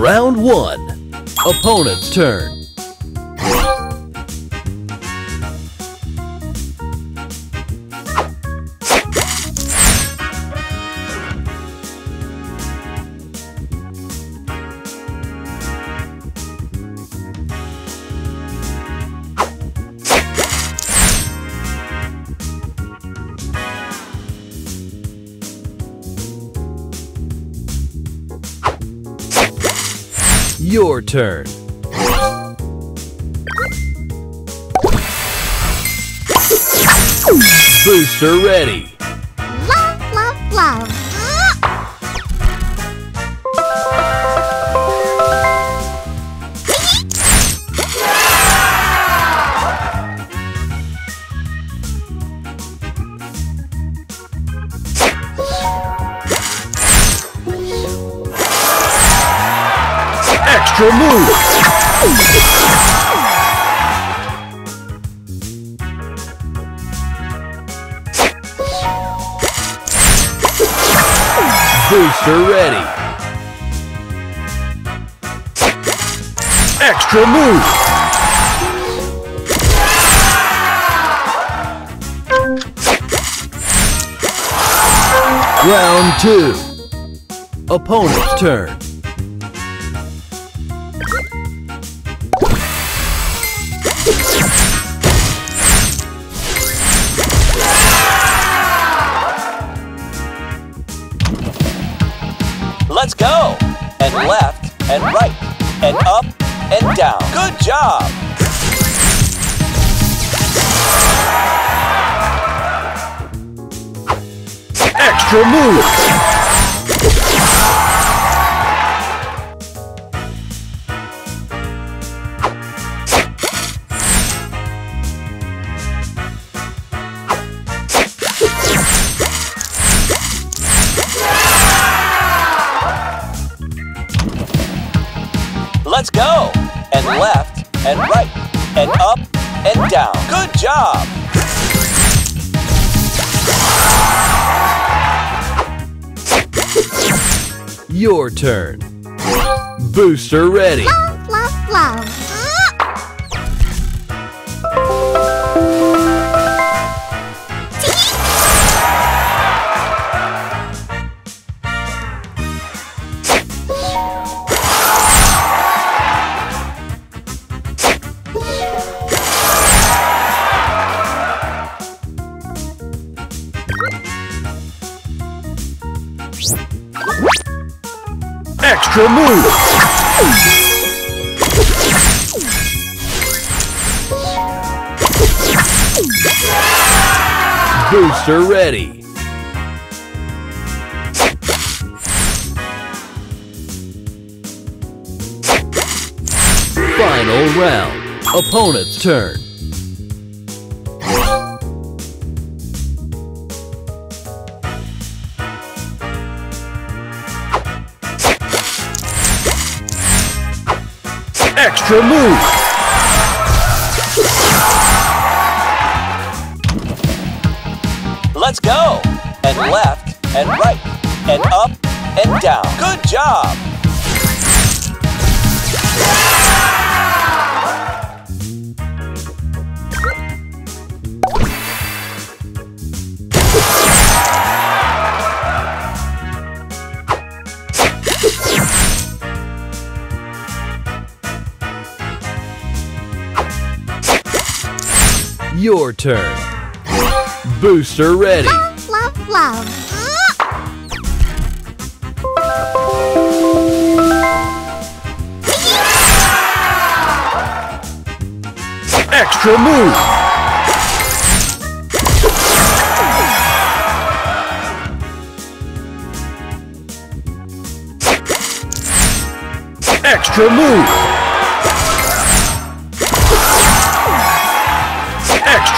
Round one. Opponent's turn. Your turn. Booster ready. Love, love, love. Extra move. Booster ready. Extra move. Round two. Opponent's turn. Let's go! And left, and right, and up, and down. Good job! Extra move. Let's go! And left, and right, and up, and down. Good job! Your turn. Booster ready. Love, love, love. Extra move. Booster ready. Final round. Opponent's turn. Move. Let's go! And left, and right, and up, and down. Good job! Your turn. Booster ready. Love, love, love. Extra move. Extra move.